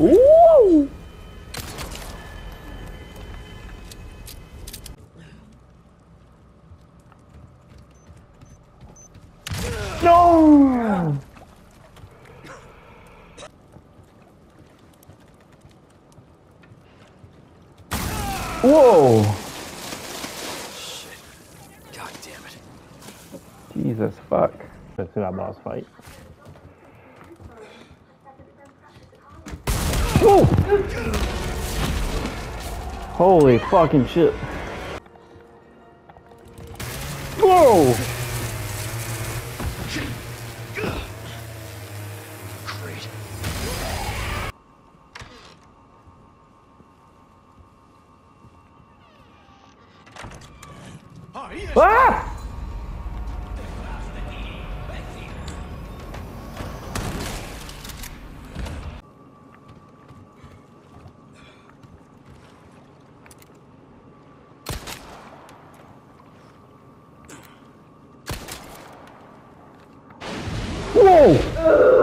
Woo! No! Whoa! Shit. God damn it. Jesus fuck. Let's see that boss fight. Holy fucking shit. Whoa! Ah! Whoa!